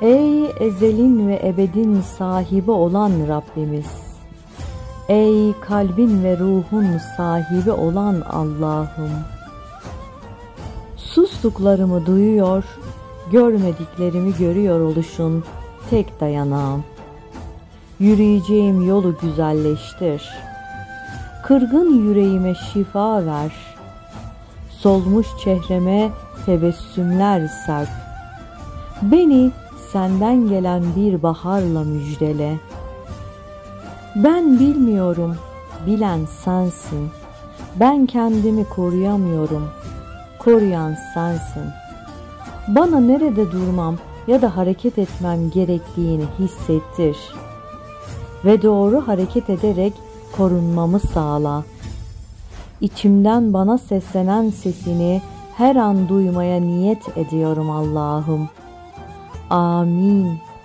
Ey ezelin ve ebedin sahibi olan Rabbimiz! Ey kalbin ve ruhun sahibi olan Allah'ım! Sustuklarımı duyuyor, görmediklerimi görüyor oluşun tek dayanağım. Yürüyeceğim yolu güzelleştir. Kırgın yüreğime şifa ver. Solmuş çehreme tebessümler serp. Beni senden gelen bir baharla müjdele. Ben bilmiyorum, bilen sensin. Ben kendimi koruyamıyorum, koruyan sensin. Bana nerede durmam ya da hareket etmem gerektiğini hissettir. Ve doğru hareket ederek korunmamı sağla. İçimden bana seslenen sesini her an duymaya niyet ediyorum Allah'ım. 阿弥。